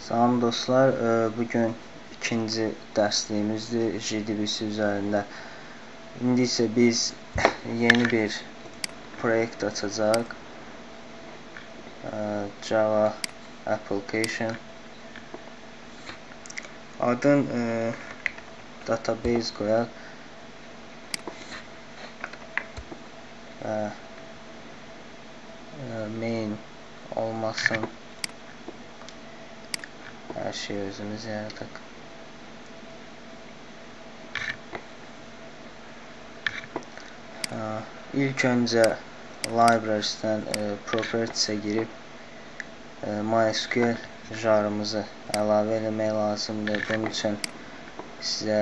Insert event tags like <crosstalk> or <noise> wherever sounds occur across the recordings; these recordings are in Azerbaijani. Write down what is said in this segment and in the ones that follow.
Salam dostlar, bugün ikinci dərsliyimizdir JDBC üzərində. İndi isə biz <coughs> yeni bir proyekt açacaq. Java application. Adın database qoyaq. main olmasın. Her şeyi özümüz yaradık. İlk önce libraries'ten e, properties'e girip e, MySQL jarımızı əlavə eləmək lazımdır. Bunun üçün sizə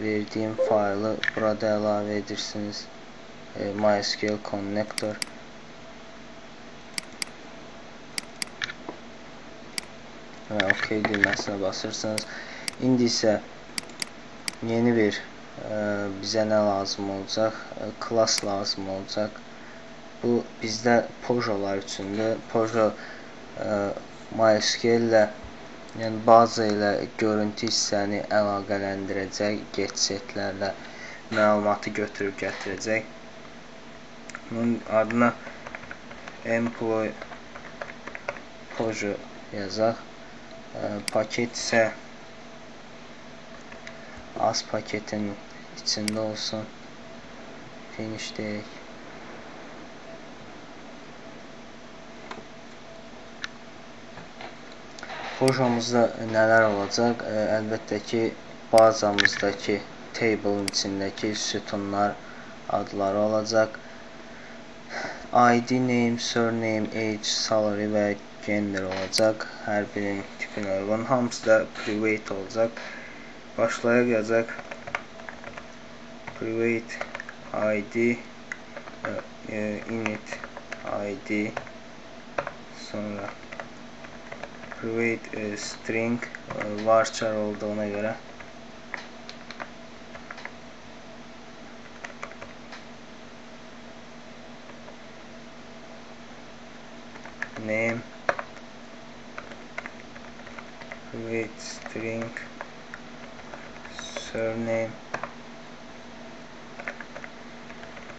verdiyim faylı burada əlavə edirsiniz. E, MySQL connector və OK düyməsinə basırsınız. İndi isə yeni bir ə, e, bizə nə lazım olacaq? E, class lazım olacaq. Bu bizdə Pojolar üçündür. Pojo e, MySQL ilə yəni baza ilə görüntü hissəni əlaqələndirəcək, get setlərlə məlumatı götürüb gətirəcək. Bunun adına employee Pojo yazaq paket ise az paketin içinde olsun finish deyək Projamızda nələr olacaq? Əlbəttə ki, bazamızdakı table-ın içindəki sütunlar adları olacaq. ID, name, surname, age, salary və gender olacaq. Hər birinin uyğun. Hamısı da private olacaq. Başlayaq yazaq. Private ID e, e, init ID sonra private e, string varchar olduğuna göre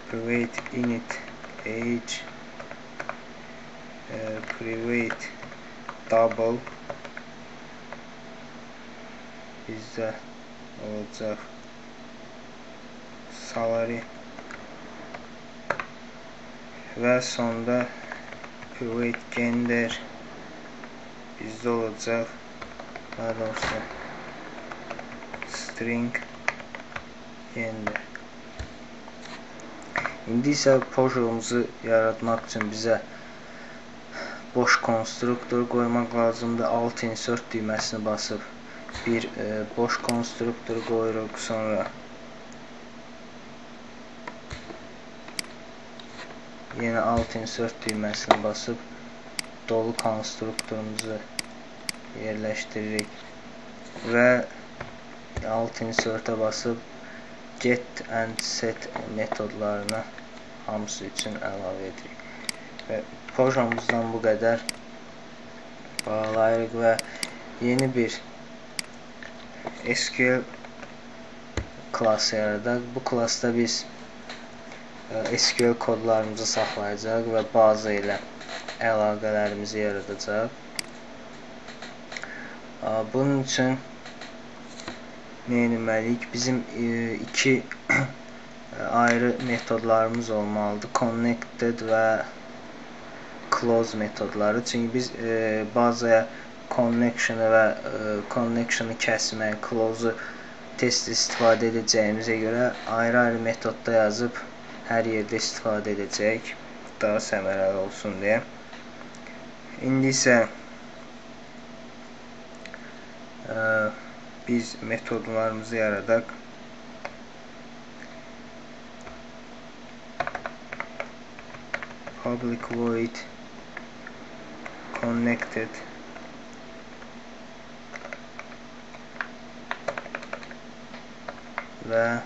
private init age uh, private double. Bizde olacak salary. Ve sonda private gender bizde olacak daha doğrusu string gender İndi isə projemizi yaratmaq üçün bizə boş konstruktor qoymaq lazımdır. Alt insert düyməsini basıb bir e, boş konstruktor qoyuruq. Sonra yenə alt insert düyməsini basıb dolu konstruktorumuzu yerləşdiririk və alt insert-ə basıb get and set metodlarını hamısı üçün əlavə edirik. Və projamızdan bu qədər bağlayırıq və yeni bir SQL klası yaradaq. Bu klasda biz e, SQL kodlarımızı saxlayacaq və baza ilə əlaqələrimizi yaradacaq. Bunun üçün nə etməliyik? Bizim e, iki <clears throat> ayrı metodlarımız olmalıdır. Connected və close metodları. Çünki biz e, bazaya connection və e, connection'ı kəsmək, close-u test istifadə edəcəyimizə görə ayrı-ayrı metodda yazıb hər yerdə istifadə edəcəyik. Daha səmərəli olsun deyə. İndi isə biz metodlarımızı yaradak. Public void connected ve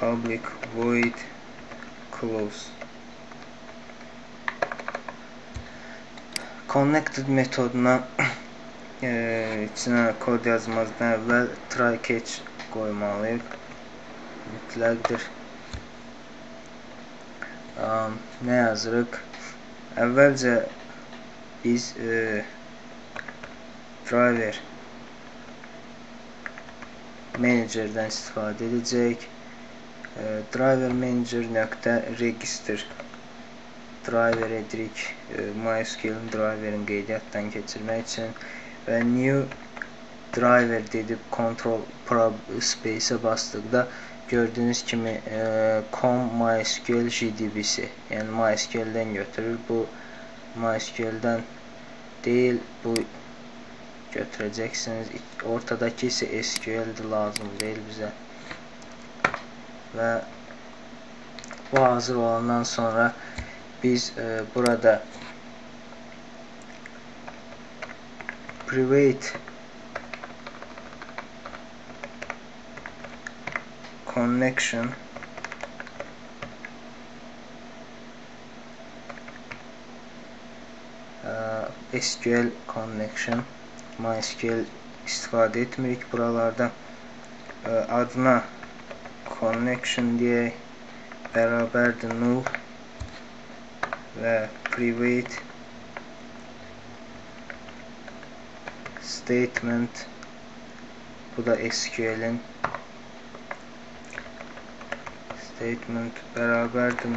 public void close connected metoduna e, içinə kod yazmazdan əvvəl try catch qoymalıyıq. Mütləqdir. Um, nə yazırıq? Əvvəlcə biz e, driver managerdən istifadə edəcəyik. E, driver manager nöqtə register driver edirik e, MySQL-in driverin qeydiyyatdan keçirmək üçün və new driver dedib control space-ə basdıqda gördüyünüz kimi e, com MySQL JDBC yəni MySQL-dən götürür. Bu MySQL-dən deyil, bu götürəcəksiniz. Ortadakı isə SQL-dir, lazım deyil bizə. Və bu hazır olandan sonra biz e, burada private connection e, SQL connection MySQL istifadə etmirik buralarda. E, adına connection deyə bərabərdir null və private statement bu da SQL'in statement beraberdi mi?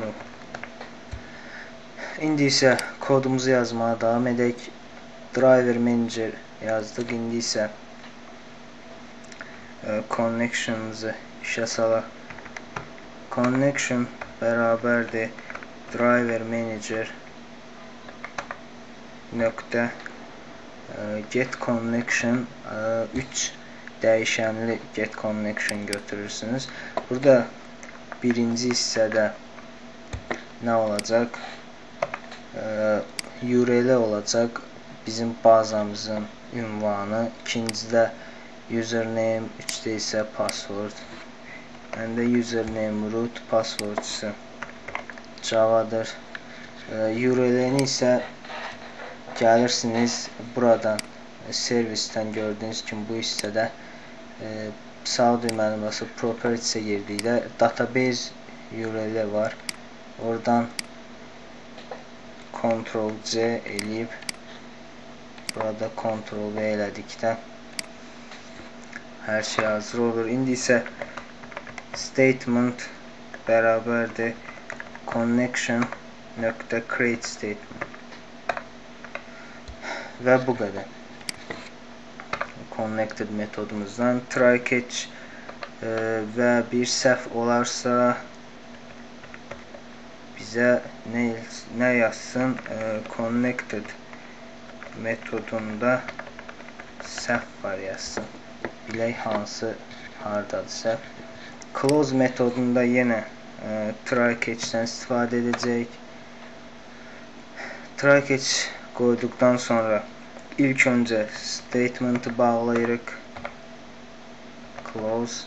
Şimdi ise kodumuzu yazmaya devam edek. Driver manager yazdık. Şimdi ise e, connection'ımızı işe sala. Connection beraberdi driver manager nokta get connection 3 e, dəyişənli get connection götürürsünüz. Burada birinci hissədə nə olacaq? URL olacaq bizim bazamızın ünvanı, ikincidə username, üçdə isə password. Məndə username root, password isə Java-dır. URL-ni isə gəlirsiniz buradan servisdən gördüyünüz kimi bu hissədə e, sağ düyməni basıb properties-ə database URL var. Oradan Ctrl C eləyib Burada Ctrl V elədikdə hər şey hazır olur. İndi isə statement bərabərdir connection nöqtə create statement və bu qədər connected metodumuzdan try catch e, və bir səhv olarsa bizə nə, nə yazsın e, connected metodunda səhv var yazsın. Bilək hansı hardadır səhv. Close metodunda yenə e, try catch-dən istifadə edəcəyik. Try catch qoyduqdan sonra ilk öncə statement-ı bağlayırıq. Close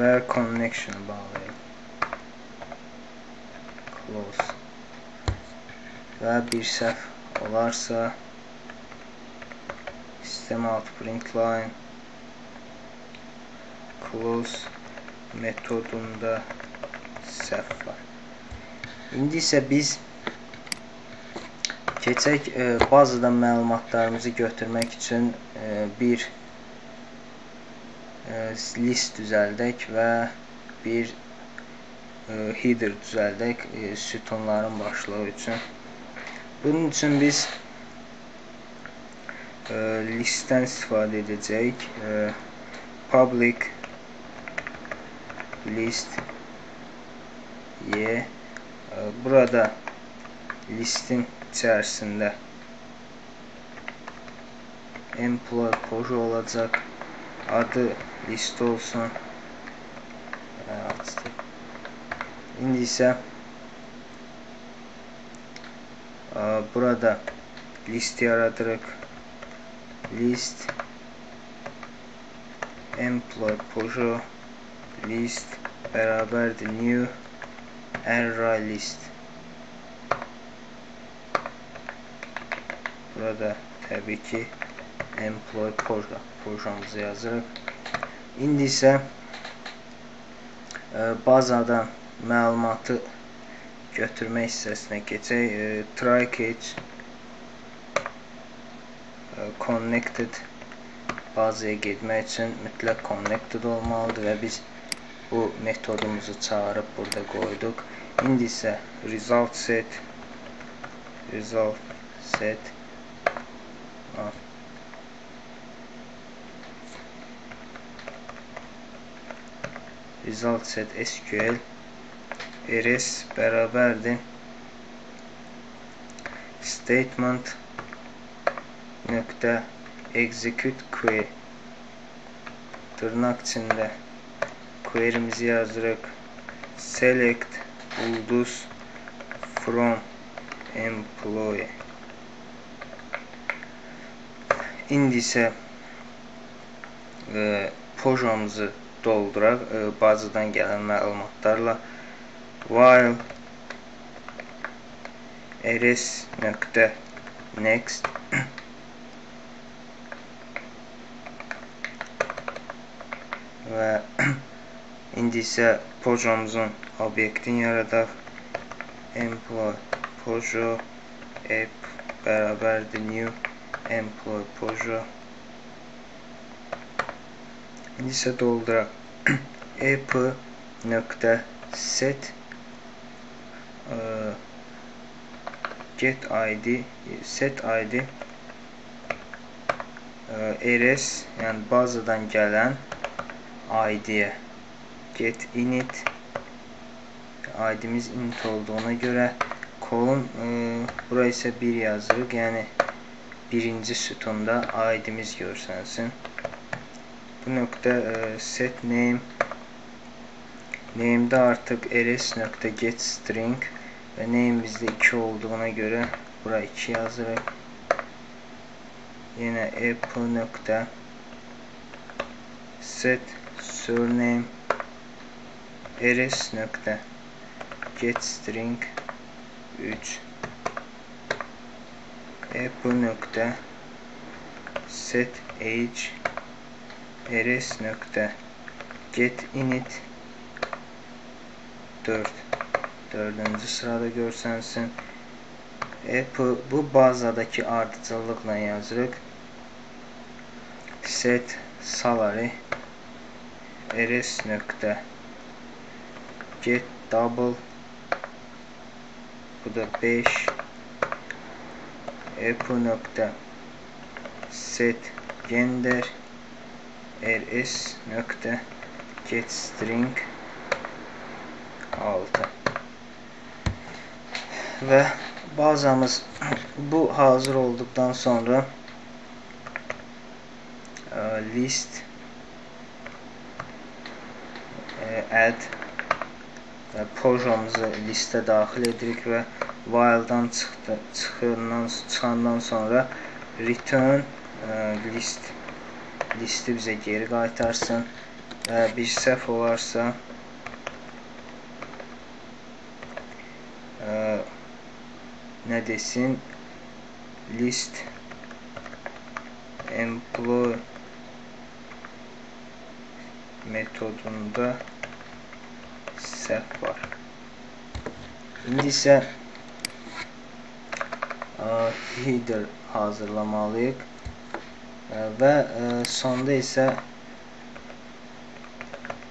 və connection-ı bağlayırıq. Close və bir səhv olarsa sistem out print line close metodunda səhv var. İndi isə biz keçək e, bazadan məlumatlarımızı götürmək üçün e, bir e, list düzəldək və bir e, header düzəldək e, sütunların başlığı üçün. Bunun üçün biz e, listdən istifadə edəcəyik. E, public list y e, burada listin içerisinde. Employ koru olacak. Adı liste olsun. Evet. şimdi ise e, burada liste yaratırık. List employ koru list beraberdir new error list. Burada təbii ki employee proje projemizi yazırıq. İndi isə e, bazadan məlumatı götürmək hissəsinə keçək. E, try catch e, connected bazaya getmək üçün mütləq connected olmalıdır və biz bu metodumuzu çağırıb burada qoyduq. İndi isə result set result set result set SQL rs bərabərdir statement. Nöqtə execute query. Tırnak içində query'mizi yazırıq select ulduz from employee indi isə e, projamızı dolduraq e, bazadan gələn məlumatlarla while rs nöqtə next <coughs> və <coughs> indi isə projamızın obyektini yaradaq. Employ projo app bərabərdir new employ projo. İndi isə dolduraq. app <clears throat> nöqtə set get id set id rs yəni bazadan gələn id'ye get init id'miz init olduğuna göre kolon e, buraya ise 1 yazırıq. Yəni birinci sütunda id'imiz görsensin. Bu nokta e, set name name'de artık ls nokta get string ve name bizde 2 olduğuna göre buraya 2 yazarak yine apple nokta set surname ls nokta get string 3 apple nokta set age rs nokta get init 4 dördüncü sırada görsənsin Apple bu bazadakı ardıcıllıqla yazırıq set salary rs nöqtə get double. Bu da 5 epo nöqtə set gender rs nöqtə get string 6 və bazamız bu hazır olduqdan sonra list add və projamızı listə daxil edirik və while-dan çıxdı, çıxandan, çıxandan sonra return ə, list listi bizə geri qaytarsın və bir səhv olarsa ə, nə desin list employee metodunda səhv var. İndi isə header hazırlamalıyıq və sonda isə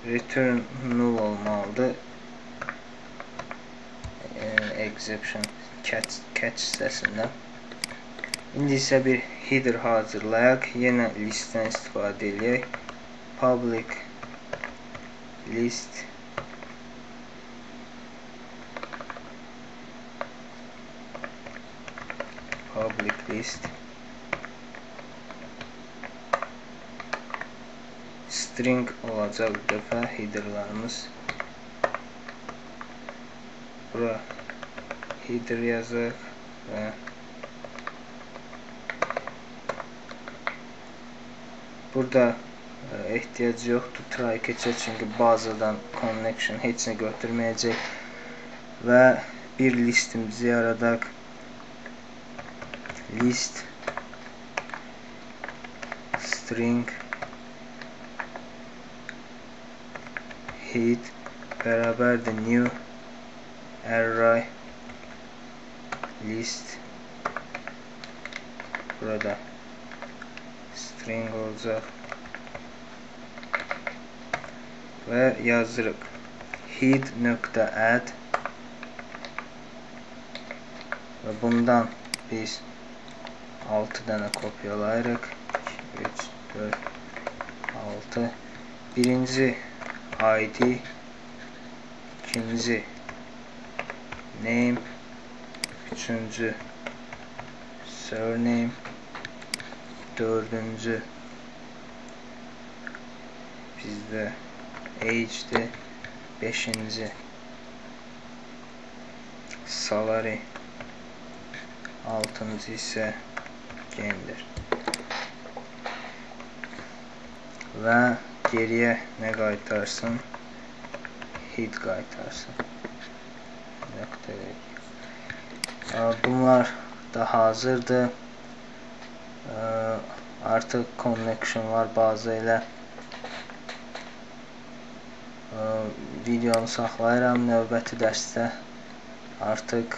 return null olmalıdır. Exception catch, catch hissəsində. İndi isə bir header hazırlayaq. Yenə listdən istifadə edək. Public list list string olacaq bu dəfə headerlarımız bura header yazaq və burada e, ehtiyac yoxdur. Try keçək çünki bazadan connection heç nə götürməyəcək. Və bir listimizi yaradaq list string hit beraber de new array list burada string olacak. Ve yazdırık hit nokta add ve bundan biz 6 dənə kopyalayırıq 2, 3, 4, 6 birinci ID ikinci name üçüncü surname dördüncü bizdə age'dir beşinci salary altıncı isə gender və geriyə nə qaytarsın? Hid qaytarsın. Bunlar da hazırdır. Artıq connectionlar bazı ilə videonu saxlayıram növbəti dərsdə. Artıq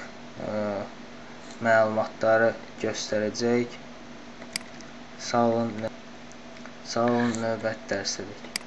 məlumatları göstərəcək sağ olun sağ olun növbəti dərsədək